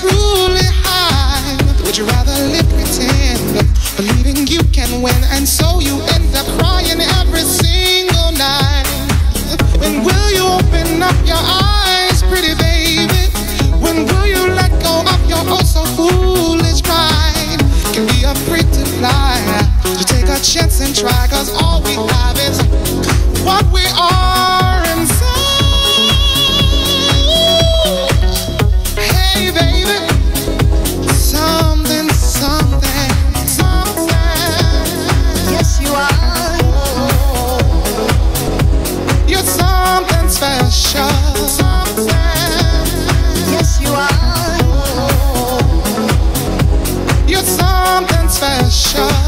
truly high. Would you rather live pretend, believing you can win, and so you end up crying every single night? When will you open up your eyes, pretty baby? When will you let go of your oh so foolish pride? Can be a to fly? You take a chance and try, cause all we have is what we are. special.